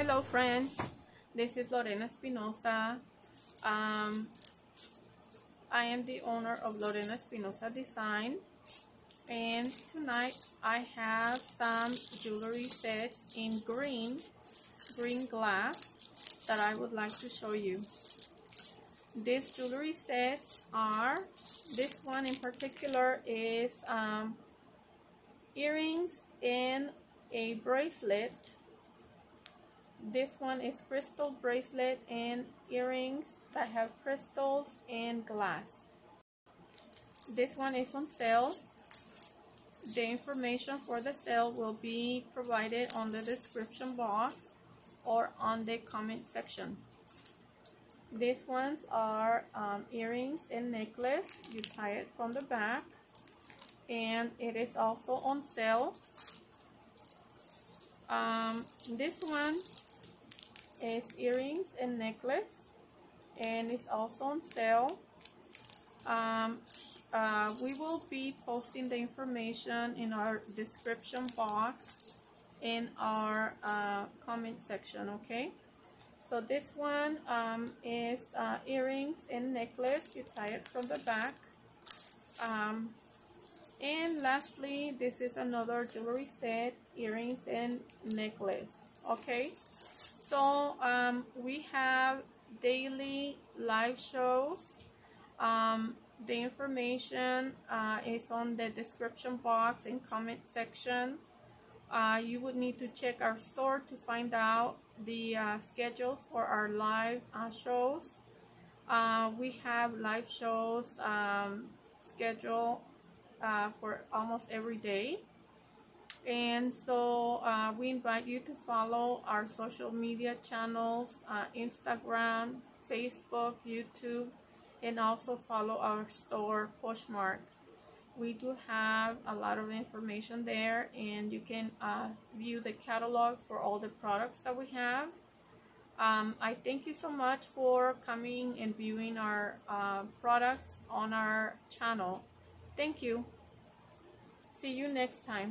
Hello friends, this is Lorena Espinoza. Um, I am the owner of Lorena Espinoza Design and tonight I have some jewelry sets in green, green glass that I would like to show you. These jewelry sets are, this one in particular is um, earrings and a bracelet this one is crystal bracelet and earrings that have crystals and glass. This one is on sale. The information for the sale will be provided on the description box or on the comment section. These ones are um, earrings and necklace. You tie it from the back and it is also on sale. Um, this one is earrings and necklace and it's also on sale. Um, uh, we will be posting the information in our description box in our uh, comment section okay? So this one um, is uh, earrings and necklace. You tie it from the back. Um, and lastly this is another jewelry set earrings and necklace okay so um, we have daily live shows. Um, the information uh, is on the description box and comment section. Uh, you would need to check our store to find out the uh, schedule for our live uh, shows. Uh, we have live shows um, scheduled uh, for almost every day. And so uh, we invite you to follow our social media channels, uh, Instagram, Facebook, YouTube, and also follow our store, Poshmark. We do have a lot of information there and you can uh, view the catalog for all the products that we have. Um, I thank you so much for coming and viewing our uh, products on our channel. Thank you. See you next time.